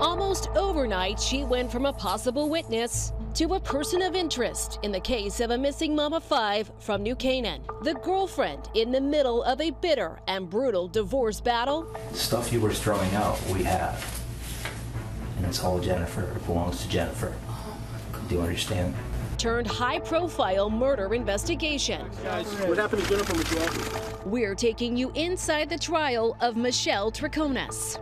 Almost overnight, she went from a possible witness to a person of interest in the case of a missing Mama Five from New Canaan. The girlfriend in the middle of a bitter and brutal divorce battle. Stuff you were throwing out, we have. And it's all Jennifer. It belongs to Jennifer. Do you understand? Turned high profile murder investigation. What happened to Jennifer McLaughlin? We're taking you inside the trial of Michelle Troconis.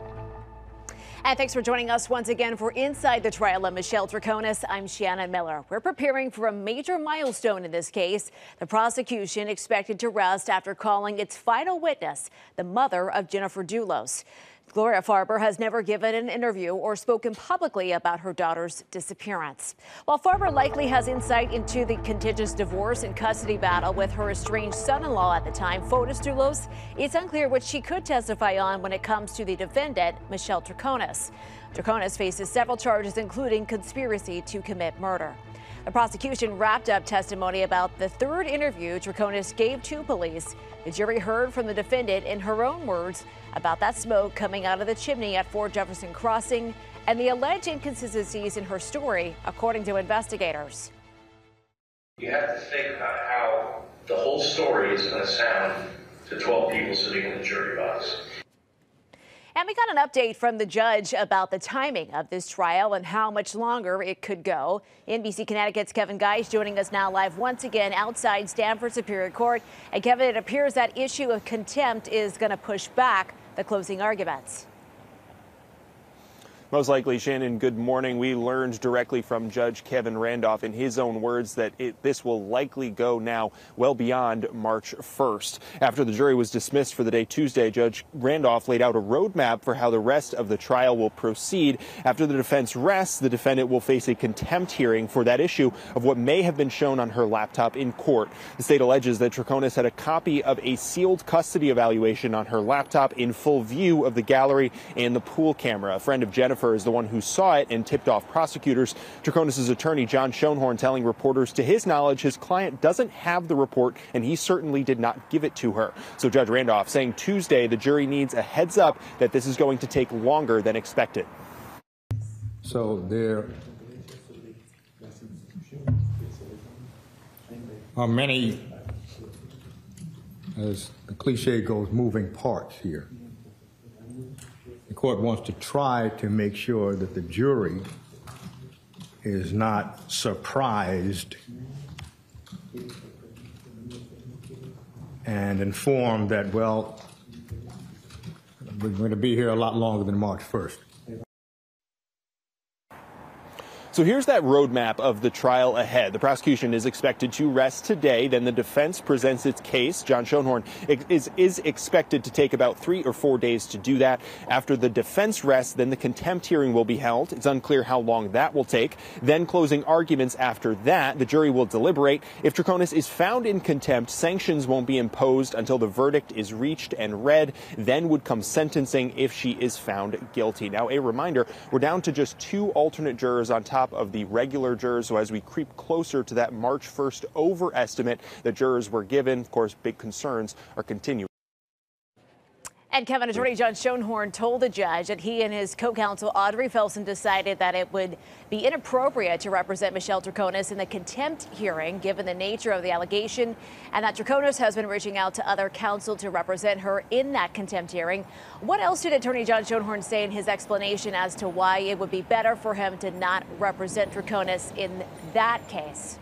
And thanks for joining us once again for Inside the Trial of Michelle Troconis. I'm Shannon Miller. We're preparing for a major milestone in this case. The prosecution expected to rest after calling its final witness, the mother of Jennifer Dulos. Gloria Farber has never given an interview or spoken publicly about her daughter's disappearance. While Farber likely has insight into the contentious divorce and custody battle with her estranged son-in-law at the time, Fotis Dulos, it's unclear what she could testify on when it comes to the defendant, Michelle Troconis. Troconis faces several charges, including conspiracy to commit murder. The prosecution wrapped up testimony about the third interview Troconis gave to police. The jury heard from the defendant in her own words about that smoke coming out of the chimney at 4 Jefferson Crossing and the alleged inconsistencies in her story, according to investigators. You have to think about how the whole story is going to sound to 12 people sitting in the jury box. And we got an update from the judge about the timing of this trial and how much longer it could go. NBC Connecticut's Kevin Geist joining us now live once again outside Stamford Superior Court. And Kevin, it appears that issue of contempt is going to push back the closing arguments. Most likely, Shannon, good morning. We learned directly from Judge Kevin Randolph in his own words that it, this will likely go now well beyond March 1st. After the jury was dismissed for the day Tuesday, Judge Randolph laid out a roadmap for how the rest of the trial will proceed. After the defense rests, the defendant will face a contempt hearing for that issue of what may have been shown on her laptop in court. The state alleges that Troconis had a copy of a sealed custody evaluation on her laptop in full view of the gallery and the pool camera. A friend of Jennifer Is the one who saw it and tipped off prosecutors. Troconis' attorney, John Schoenhorn, telling reporters to his knowledge his client doesn't have the report and he certainly did not give it to her. So Judge Randolph saying Tuesday the jury needs a heads up that this is going to take longer than expected. So there are many, as the cliche goes, moving parts here court wants to try to make sure that the jury is not surprised and informed that, well, we're going to be here a lot longer than March 1st. So here's that roadmap of the trial ahead. The prosecution is expected to rest today. Then the defense presents its case. John Schoenhorn is, is expected to take about three or four days to do that. After the defense rests, then the contempt hearing will be held. It's unclear how long that will take. Then closing arguments after that. The jury will deliberate. If Troconis is found in contempt, sanctions won't be imposed until the verdict is reached and read. Then would come sentencing if she is found guilty. Now, a reminder, we're down to just two alternate jurors on top top of the regular jurors. So as we creep closer to that March 1st overestimate that jurors were given, of course, big concerns are continuing. And Kevin, Attorney John Schoenhorn told the judge that he and his co-counsel Audrey Felsen decided that it would be inappropriate to represent Michelle Troconis in the contempt hearing, given the nature of the allegation, and that Troconis has been reaching out to other counsel to represent her in that contempt hearing. What else did Attorney John Schoenhorn say in his explanation as to why it would be better for him to not represent Troconis in that case?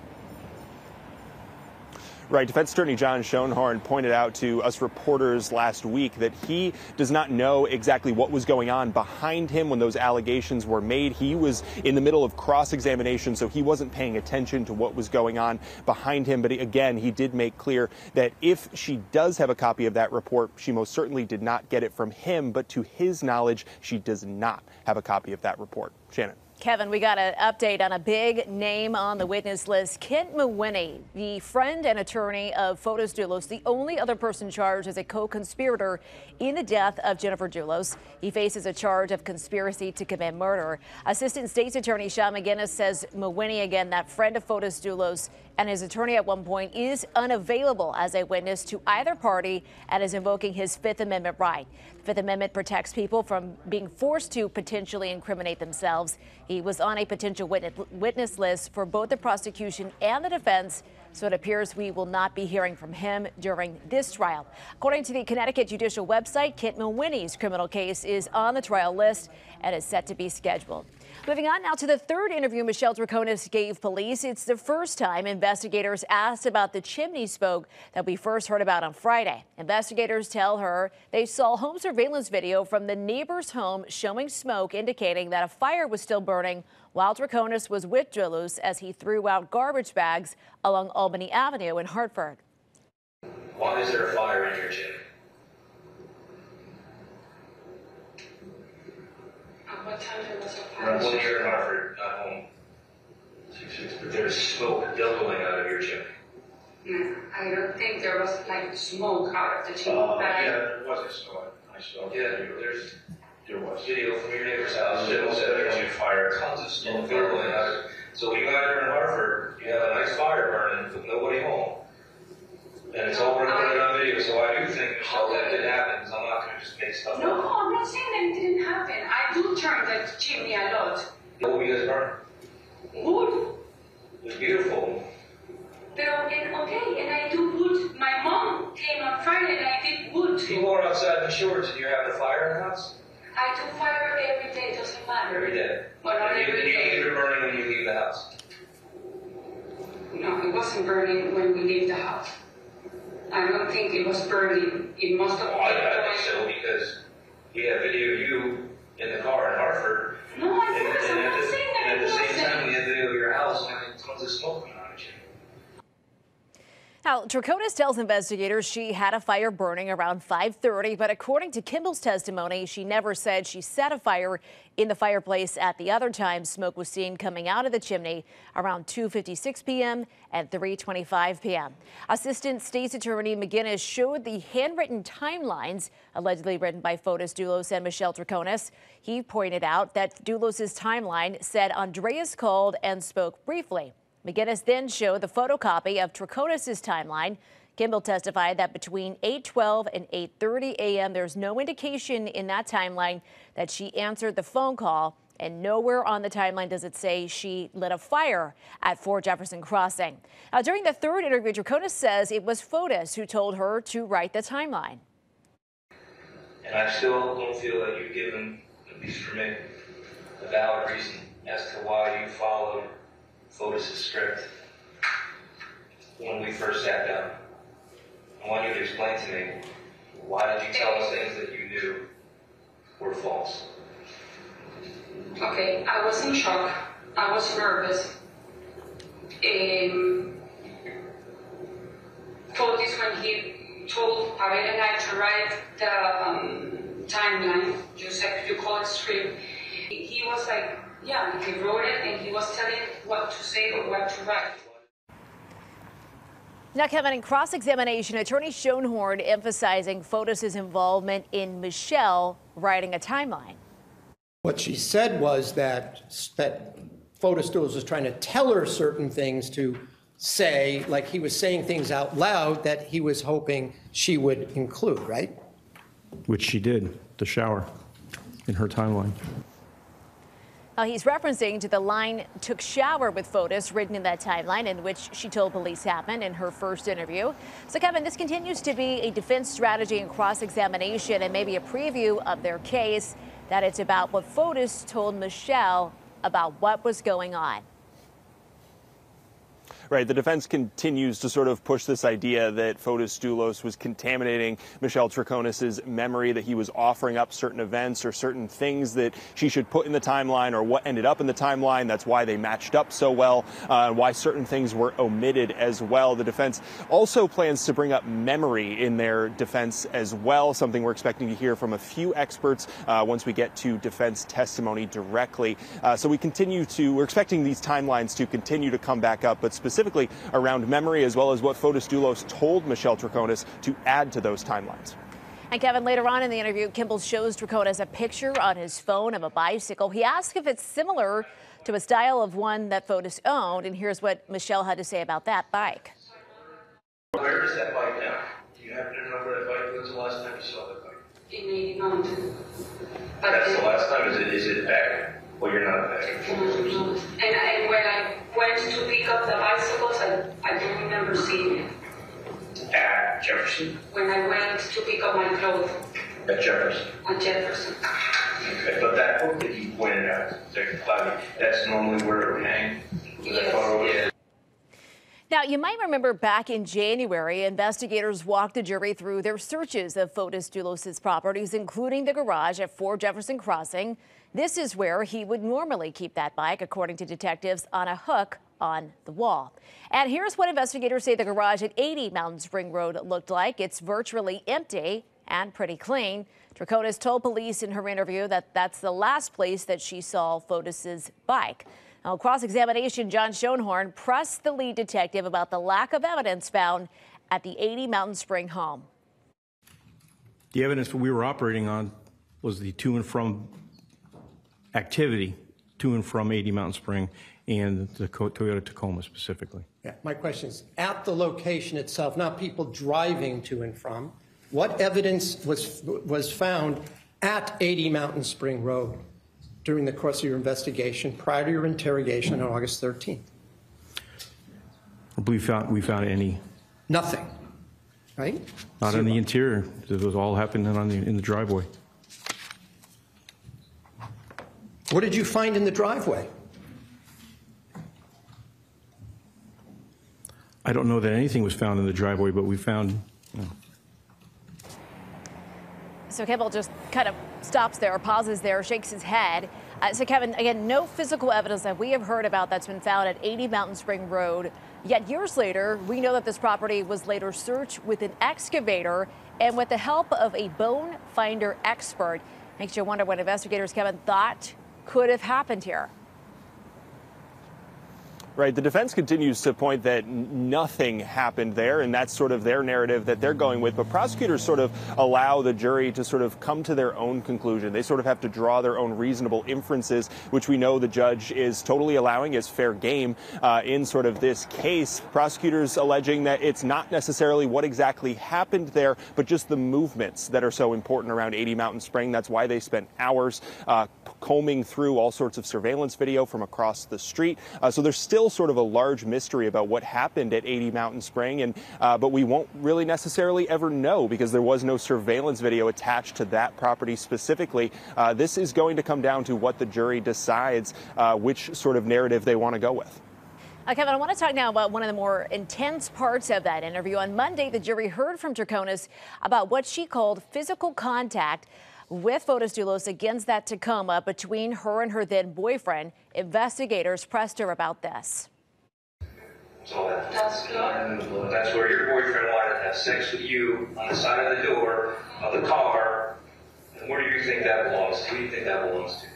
Right. Defense Attorney John Schoenhorn pointed out to us reporters last week that he does not know exactly what was going on behind him when those allegations were made. He was in the middle of cross examination, so he wasn't paying attention to what was going on behind him. But again, he did make clear that if she does have a copy of that report, she most certainly did not get it from him. But to his knowledge, she does not have a copy of that report. Shannon. Kevin, we got an update on a big name on the witness list. Kent Mawhinney, the friend and attorney of Fotis Dulos, the only other person charged as a co-conspirator in the death of Jennifer Dulos. He faces a charge of conspiracy to commit murder. Assistant State's Attorney Sean McGinnis says Mawhinney, again, that friend of Fotis Dulos, and his attorney at one point is unavailable as a witness to either party and is invoking his Fifth Amendment right. The Fifth Amendment protects people from being forced to potentially incriminate themselves. He was on a potential witness list for both the prosecution and the defense. So it appears we will not be hearing from him during this trial. According to the Connecticut judicial website, Kent Mawhinney's criminal case is on the trial list and is set to be scheduled. Moving on now to the third interview Michelle Troconis gave police. It's the first time investigators asked about the chimney smoke that we first heard about on Friday. Investigators tell her they saw home surveillance video from the neighbor's home showing smoke indicating that a fire was still burning while Troconis was with Dulos as he threw out garbage bags along Albany Avenue in Hartford. Why is there a fire in your chimney? What time there was a Around fire? when you're in Hartford, not home. There's smoke billowing out of your chimney. No, I don't think there was like smoke out of the chimney, Uh, but yeah, there was, I saw I saw it. Yeah, there's, there was video from your neighbor's house, Jim said there's a fire, tons of smoke billowing out. So when you got there in Hartford, you have a nice fire burning with nobody home. And it's all recorded on video, so I do think, Michelle, that did happen, 'cause I'm not gonna just make stuff no, up. I'm not saying that it didn't happen. I do turn the chimney a lot. What were you guys burning? Wood, It was beautiful. but and okay, and I do wood. My mom came on Friday and I did. People are outside in shorts and you're having a fire in the house? I do fire every day, doesn't matter. Every day. Well, not And you, you leave it burning when you leave the house. No, it wasn't burning when we leave the house. I don't think it was burning. It must have Oh, I, I think so because we have video of you in the car in Hartford. No, I And, was. and I'm not the, saying that and at the same time, we have video of your house and tons of smoke coming out of you. Now, Troconis tells investigators she had a fire burning around 5:30, but according to Kimball's testimony, she never said she set a fire in the fireplace at the other time smoke was seen coming out of the chimney around 2:56 p.m. and 3:25 p.m. Assistant State's Attorney McGinnis showed the handwritten timelines allegedly written by Fotis Dulos and Michelle Troconis. He pointed out that Dulos's timeline said Andreas called and spoke briefly. McGinnis then showed the photocopy of Troconis' timeline. Kimball testified that between 8:12 and 8:30 a.m. there's no indication in that timeline that she answered the phone call, and nowhere on the timeline does it say she lit a fire at 4 Jefferson Crossing. Now, during the third interview, Troconis says it was Fotis who told her to write the timeline. And I still don't feel that you've given, at least for me, a valid reason as to why you followed Fotis' script when we first sat down. I want you to explain to me why did you tell us things that you knew were false? Okay, I was in shock. I was nervous. Um, told this when he told Pavel and I to write the um, timeline. Said you call it script. He was like, yeah, he wrote it and he was telling what to say or what to write. Now, Kevin, in cross examination, attorney Schoenhorn emphasizing Fotis' involvement in Michelle writing a timeline. What she said was that, that Fotis Dulos was trying to tell her certain things to say, like he was saying things out loud that he was hoping she would include, right? which she did, the shower, in her timeline. Uh, he's referencing to the line took shower with Fotis written in that timeline in which she told police happened in her first interview. So, Kevin, this continues to be a defense strategy in cross examination and maybe a preview of their case that it's about what Fotis told Michelle about what was going on. Right. The defense continues to sort of push this idea that Fotis Dulos was contaminating Michelle Troconis' memory, that he was offering up certain events or certain things that she should put in the timeline or what ended up in the timeline. That's why they matched up so well, uh, and why certain things were omitted as well. The defense also plans to bring up memory in their defense as well, something we're expecting to hear from a few experts uh, once we get to defense testimony directly. Uh, so we continue to, we're expecting these timelines to continue to come back up, but specifically around memory as well as what Fotis Dulos told Michelle Troconis to add to those timelines. And Kevin, later on in the interview, Kimball shows Troconis a picture on his phone of a bicycle. He asks if it's similar to a style of one that Fotis owned, and here's what Michelle had to say about that bike. Where is that bike now? Do you happen to remember that bike? When's the last time you saw that bike? In 80 mountain. That's the last time. Is it? Is it back? Well, you're not back. And, and when I went to remember. At Jefferson. When I went to pick up my clothes At Jefferson. on Jefferson. Okay, but that book that you pointed out, Detective Clabby, that's normally where it would hang. Yes. Now, you might remember back in January, investigators walked the jury through their searches of Fotis Dulos' properties, including the garage at 4 Jefferson Crossing. This is where he would normally keep that bike, according to detectives, on a hook on the wall. And here's what investigators say the garage at 80 Mountain Spring Road looked like. It's virtually empty and pretty clean. Troconis told police in her interview that that's the last place that she saw Fotis's bike. Now, cross examination, John Schoenhorn pressed the lead detective about the lack of evidence found at the 80 Mountain Spring home. The evidence we were operating on was the to and from activity, to and from 80 Mountain Spring and the Toyota Tacoma specifically. Yeah, my question is, at the location itself, not people driving to and from, what evidence was, was found at 80 Mountain Spring Road during the course of your investigation prior to your interrogation on August 13th? We found, we found any, Nothing, right? not in the interior. It was all happening on the, in the driveway. What did you find in the driveway? I don't know that anything was found in the driveway, but we found, So Kimball just kind of stops there, pauses there, shakes his head. Uh, so, Kevin, again, no physical evidence that we have heard about that's been found at 80 Mountain Spring Road. Yet years later, we know that this property was later searched with an excavator and with the help of a bone finder expert. Makes you wonder what investigators, Kevin, thought could have happened here. Right. The defense continues to point that nothing happened there, and that's sort of their narrative that they're going with. But prosecutors sort of allow the jury to sort of come to their own conclusion. They sort of have to draw their own reasonable inferences, which we know the judge is totally allowing as fair game uh, in sort of this case. Prosecutors alleging that it's not necessarily what exactly happened there, but just the movements that are so important around 80 Mountain Spring. That's why they spent hours uh, combing through all sorts of surveillance video from across the street. Uh, so there's still sort of a large mystery about what happened at 80 Mountain Spring, and uh, but we won't really necessarily ever know because there was no surveillance video attached to that property specifically. Uh, this is going to come down to what the jury decides uh, which sort of narrative they want to go with. Uh, Kevin, I want to talk now about one of the more intense parts of that interview. On Monday, the jury heard from Troconis about what she called physical contact with Fotis Dulos against that Tacoma uh, between her and her then boyfriend. Investigators pressed her about this. So That's good. that's where your boyfriend wanted to have sex with you on the side of the door of the car. And where do you think that belongs to? Who do you think that belongs to?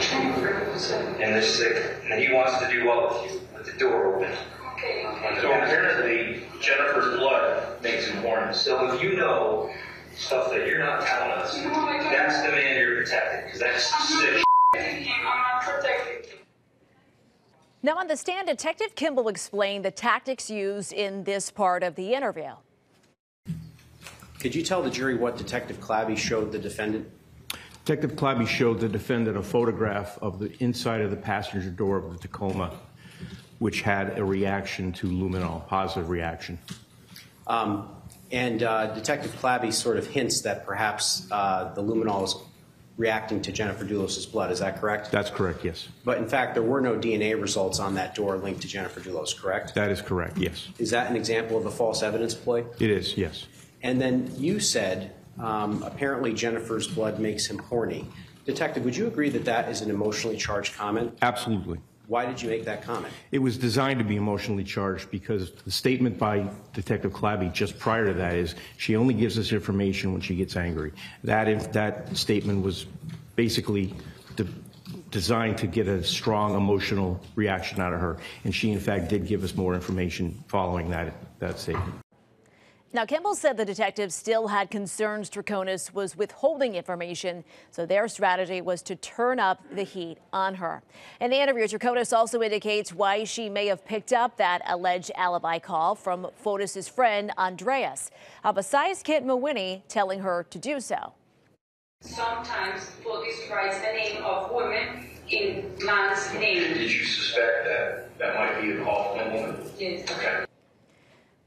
Jennifer was a- And this thing, and he wants to do what with you with the door open. Okay, okay. So apparently Jennifer's blood makes him horny. So if you know stuff that you're not telling us, No, I don't. that's the man you're protecting because that's I'm sick. not protecting him. I'm not protecting him. Now, on the stand, Detective Kimball explained the tactics used in this part of the interview. Could you tell the jury what Detective Clabby showed the defendant? Detective Clabby showed the defendant a photograph of the inside of the passenger door of the Tacoma, which had a reaction to luminol, positive reaction. Um, and uh, Detective Clabby sort of hints that perhaps uh, the luminol is reacting to Jennifer Dulos' blood. Is that correct? That's correct, yes. But in fact, there were no DNA results on that door linked to Jennifer Dulos, correct? That is correct, yes. Is that an example of a false evidence ploy? It is, yes. And then you said um, apparently Jennifer's blood makes him horny. Detective, would you agree that that is an emotionally charged comment? Absolutely. Why did you make that comment? It was designed to be emotionally charged because the statement by Detective Clabby just prior to that is she only gives us information when she gets angry. That, if, that statement was basically de- designed to get a strong emotional reaction out of her, and she in fact did give us more information following that, that statement. Now, Kimball said the detectives still had concerns Troconis was withholding information, so their strategy was to turn up the heat on her. In the interview, Troconis also indicates why she may have picked up that alleged alibi call from Fotis's friend Andreas, uh, besides Kent Mawhinney telling her to do so. Sometimes Fotis writes the name of women in man's name. Did you suspect that that might be a call from woman? Yes. Okay.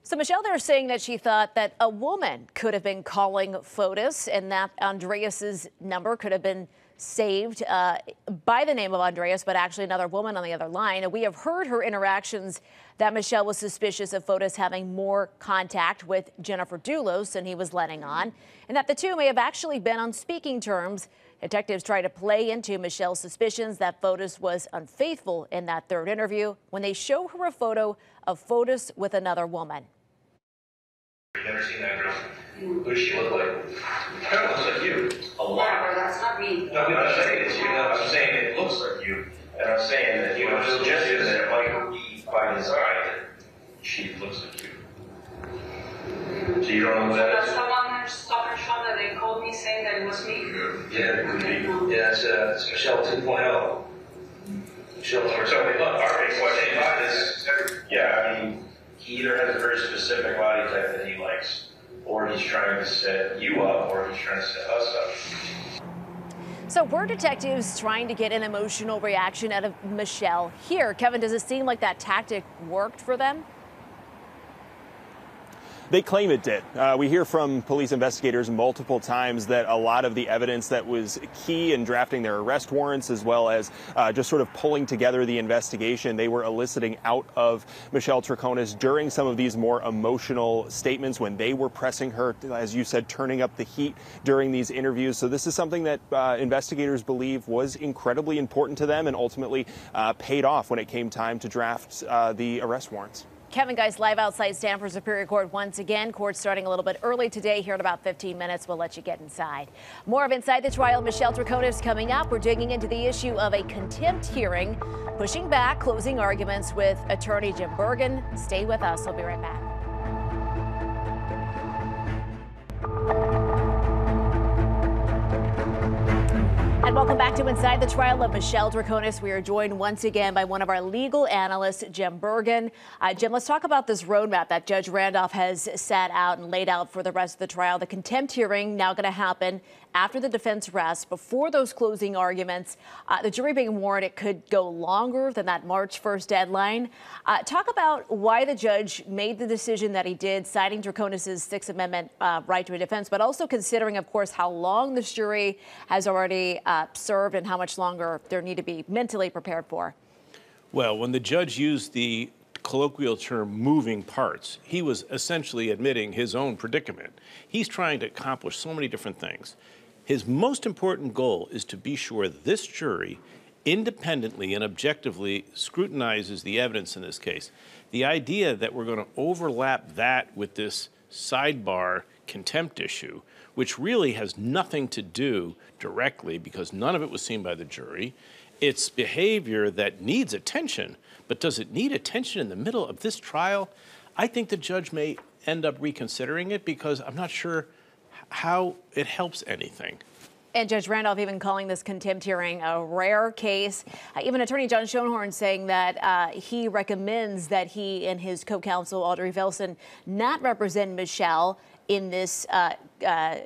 So, Michelle, they're saying that she thought that a woman could have been calling Fotis and that Andreas's number could have been saved uh, by the name of Andreas, but actually another woman on the other line. And we have heard her interactions that Michelle was suspicious of Fotis having more contact with Jennifer Dulos than he was letting on, and that the two may have actually been on speaking terms. Detectives try to play into Michelle's suspicions that Fotis was unfaithful in that third interview when they show her a photo of Fotis with another woman. You never seen that girl? Who does she look like? Kind of looks like you. A lot. Whatever, that's not me. No, I'm not saying it's you. No, I'm saying it looks like you. And I'm saying that, you know, suggested that it might be by design that she looks like you. So you don't know who that That's is? someone stalker shot that they called me saying that it was me. Yeah, it could be. Yeah, it's, uh, it's Michelle 2.0. Michelle, or so, look, our big question is, yeah, I mean, he either has a very specific body type that he likes, or he's trying to set you up, or he's trying to set us up. So were detectives trying to get an emotional reaction out of Michelle here? Kevin, does it seem like that tactic worked for them? They claim it did. Uh, we hear from police investigators multiple times that a lot of the evidence that was key in drafting their arrest warrants, as well as uh, just sort of pulling together the investigation, they were eliciting out of Michelle Troconis during some of these more emotional statements when they were pressing her, as you said, turning up the heat during these interviews. So this is something that uh, investigators believe was incredibly important to them and ultimately uh, paid off when it came time to draft uh, the arrest warrants. Kevin Geist live outside Stamford Superior Court once again. Court starting a little bit early today here in about 15 minutes. We'll let you get inside. More of Inside the Trial, Michelle Troconis coming up. We're digging into the issue of a contempt hearing, pushing back closing arguments with attorney Jim Bergen. Stay with us. We'll be right back. Welcome back to Inside the Trial of Michelle Troconis. We are joined once again by one of our legal analysts, Jim Bergen. Uh, Jim, let's talk about this roadmap that Judge Randolph has set out and laid out for the rest of the trial. The contempt hearing now going to happen after the defense rests, before those closing arguments. Uh, the jury being warned it could go longer than that March 1st deadline. Uh, talk about why the judge made the decision that he did, citing Troconis' Sixth Amendment uh, right to a defense, but also considering, of course, how long this jury has already uh, served and how much longer they need to be mentally prepared for. Well, when the judge used the colloquial term moving parts, he was essentially admitting his own predicament. He's trying to accomplish so many different things. His most important goal is to be sure this jury independently and objectively scrutinizes the evidence in this case. The idea that we're going to overlap that with this sidebar contempt issue, which really has nothing to do directly because none of it was seen by the jury, it's behavior that needs attention, but does it need attention in the middle of this trial? I think the judge may end up reconsidering it because I'm not sure how it helps anything. And Judge Randolph even calling this contempt hearing a rare case. Uh, even Attorney John Schoenhorn saying that uh, he recommends that he and his co-counsel Audrey Felsen not represent Michelle in this uh, uh,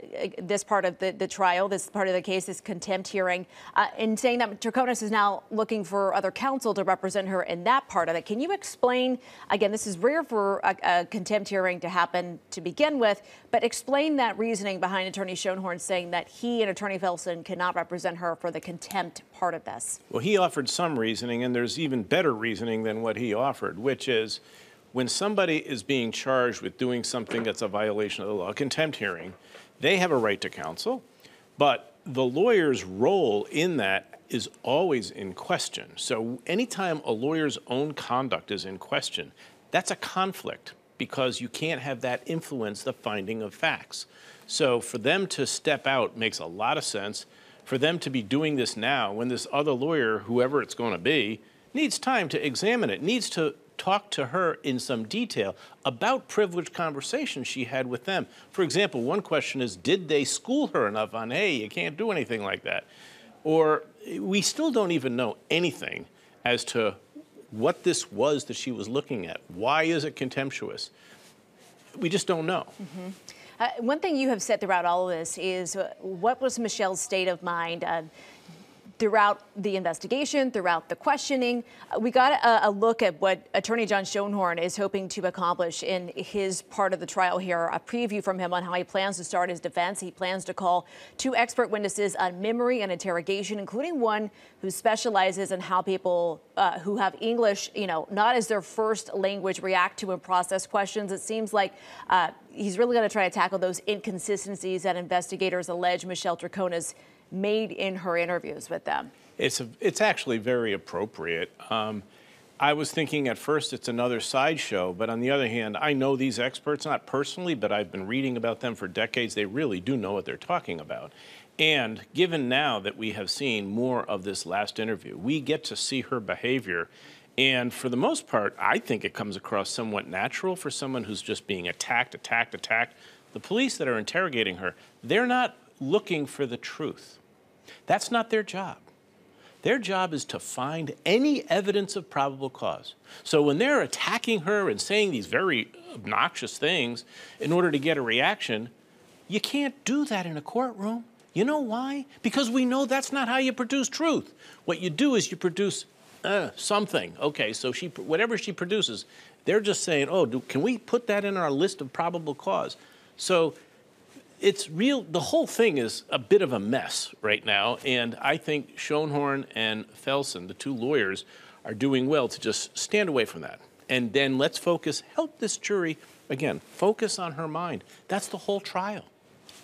this part of the, the trial, this part of the case, this contempt hearing, uh, in saying that Troconis is now looking for other counsel to represent her in that part of it. Can you explain, again, this is rare for a, a contempt hearing to happen to begin with, but explain that reasoning behind Attorney Schoenhorn saying that he and Attorney Felsen cannot represent her for the contempt part of this? Well, he offered some reasoning, and there's even better reasoning than what he offered, which is when somebody is being charged with doing something that's a violation of the law, a contempt hearing, they have a right to counsel, but the lawyer's role in that is always in question. So anytime a lawyer's own conduct is in question, that's a conflict because you can't have that influence the finding of facts. So for them to step out makes a lot of sense. For them to be doing this now when this other lawyer, whoever it's going to be, needs time to examine it, needs to talk to her in some detail about privileged conversations she had with them. For example, one question is Did they school her enough on, hey, you can't do anything like that? Or we still don't even know anything as to what this was that she was looking at. Why is it contemptuous? We just don't know. Mm-hmm. Uh, one thing you have said throughout all of this is uh, what was Michelle's state of mind? Uh, throughout the investigation, throughout the questioning. Uh, we got a, a, look at what Attorney John Schoenhorn is hoping to accomplish in his part of the trial here, a preview from him on how he plans to start his defense. He plans to call two expert witnesses on memory and interrogation, including one who specializes in how people uh, who have English, you know, not as their first language react to and process questions. It seems like uh, he's really going to try to tackle those inconsistencies that investigators allege Michelle Troconis made in her interviews with them? It's, a, it's actually very appropriate. Um, I was thinking at first it's another sideshow, but on the other hand, I know these experts, not personally, but I've been reading about them for decades. They really do know what they're talking about. And given now that we have seen more of this last interview, we get to see her behavior. And for the most part, I think it comes across somewhat natural for someone who's just being attacked, attacked, attacked. The police that are interrogating her, they're not looking for the truth. That's not their job. Their job is to find any evidence of probable cause. So when they're attacking her and saying these very obnoxious things in order to get a reaction, you can't do that in a courtroom. You know why? Because we know that's not how you produce truth. What you do is you produce uh, something. Okay, so she, whatever she produces, they're just saying, oh, do, can we put that in our list of probable cause? So it's real. The whole thing is a bit of a mess right now, and I think Schoenhorn and Felsen, the two lawyers, are doing well to just stand away from that. And then let's focus, help this jury, again, focus on her mind. That's the whole trial.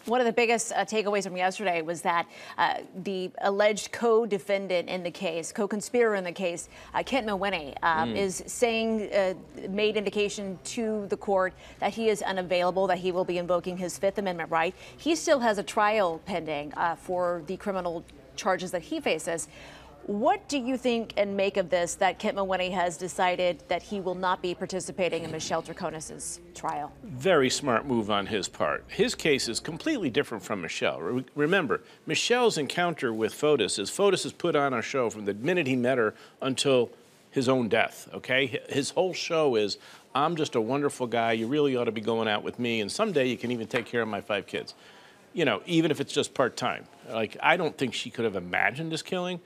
One of the biggest uh, takeaways from yesterday was that uh, the alleged co-defendant in the case, co-conspirator in the case, uh, Kent Mawhinney, um, mm. is saying, uh, made indication to the court that he is unavailable, that he will be invoking his Fifth Amendment right. He still has a trial pending uh, for the criminal charges that he faces. What do you think and make of this that Kent Mawhinney has decided that he will not be participating in Michelle Troconis' trial? Very smart move on his part. His case is completely different from Michelle. Re remember, Michelle's encounter with Fotis is Fotis is put on a show from the minute he met her until his own death, okay? His whole show is, I'm just a wonderful guy. You really ought to be going out with me, and someday you can even take care of my five kids. You know, even if it's just part time. Like, I don't think she could have imagined this killing.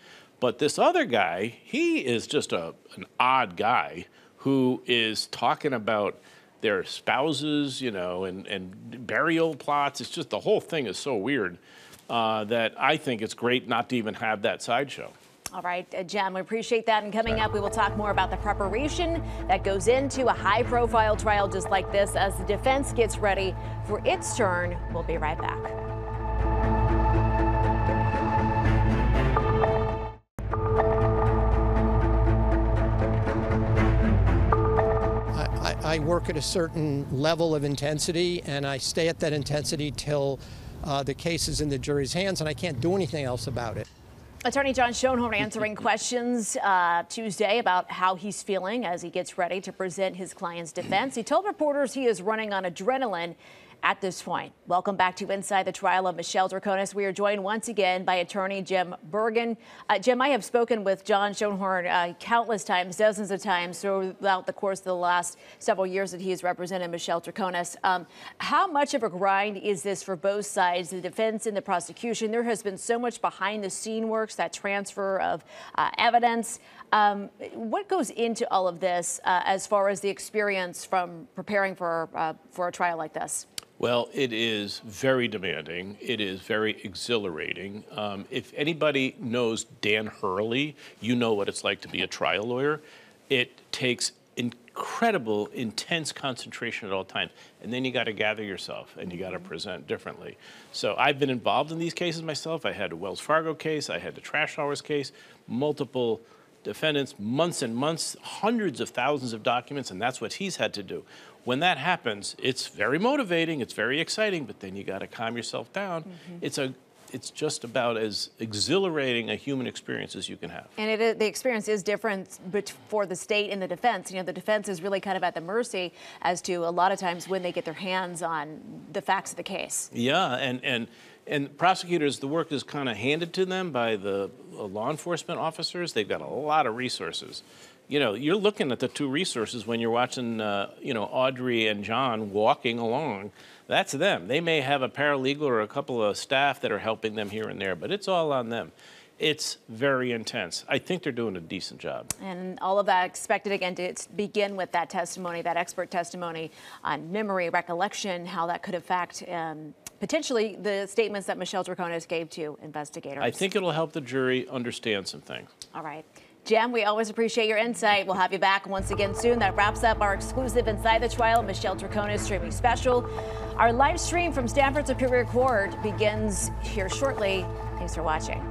But this other guy, he is just a, an odd guy who is talking about their spouses, you know, and, and burial plots. It's just the whole thing is so weird uh, that I think it's great not to even have that sideshow. All right, uh, Jim, we appreciate that. And coming up, we will talk more about the preparation that goes into a high profile trial just like this as the defense gets ready for its turn. We'll be right back. I work at a certain level of intensity, and I stay at that intensity till uh, the case is in the jury's hands, and I can't do anything else about it. Attorney John Schoenhorn answering questions uh, Tuesday about how he's feeling as he gets ready to present his client's defense. He told reporters he is running on adrenaline at this point. Welcome back to Inside the Trial of Michelle Troconis. We are joined once again by attorney Jim Bergen. Uh, Jim, I have spoken with John Schoenhorn uh, countless times, dozens of times throughout the course of the last several years that he has represented Michelle Troconis. Um, how much of a grind is this for both sides, the defense and the prosecution? There has been so much behind the scene works, that transfer of uh, evidence. Um, what goes into all of this uh, as far as the experience from preparing for, uh, for a trial like this? Well, it is very demanding. It is very exhilarating. Um, if anybody knows Dan Hurley, you know what it's like to be a trial lawyer. It takes incredible, intense concentration at all times. And then you got to gather yourself and you got to present differently. So I've been involved in these cases myself. I had a Wells Fargo case, I had the Trash Hours case, multiple defendants, months and months, hundreds of thousands of documents, and that's what he's had to do when that happens, it's very motivating, it's very exciting, but then you got to calm yourself down. Mm-hmm. It's a it's just about as exhilarating a human experience as you can have. And is- the experience is different bet- for the state and the defense. You know, the defense is really kind of at the mercy as to a lot of times when they get their hands on the facts of the case. Yeah, and and and prosecutors, the work is kind of handed to them by the law enforcement officers. They've got a lot of resources. You know, you're looking at the two resources when you're watching, uh, you know, Audrey and John walking along. That's them. They may have a paralegal or a couple of staff that are helping them here and there, but it's all on them. It's very intense. I think they're doing a decent job. And all of that expected again to begin with that testimony, that expert testimony on memory, recollection, how that could affect um, potentially the statements that Michelle Troconis gave to investigators. I think it'll help the jury understand some things. All right. Jim, we always appreciate your insight. We'll have you back once again soon. That wraps up our exclusive Inside the Trial Michelle Troconis streaming special. Our live stream from Stamford Superior Court begins here shortly. Thanks for watching.